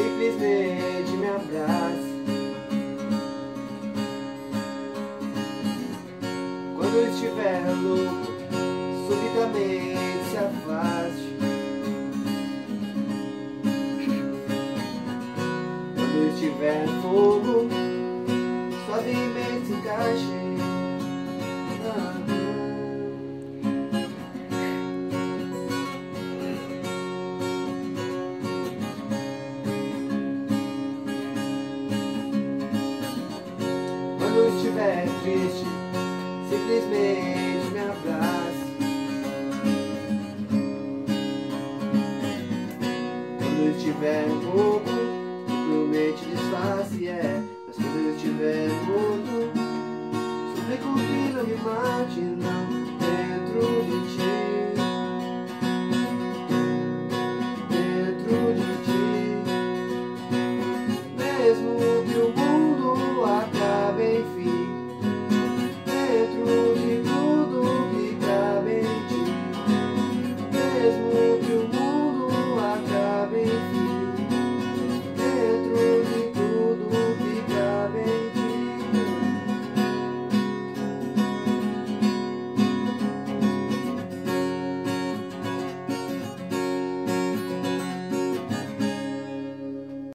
simplesmente me abrace. Quando eu estiver louco, subitamente se afaste. Quando eu estiver fogo, suavemente encaixe. Ah. Simplesmente me abrace. Quando eu estiver bobo, simplesmente disfarce, é. Mas quando eu estiver morto, suplico que não me não. is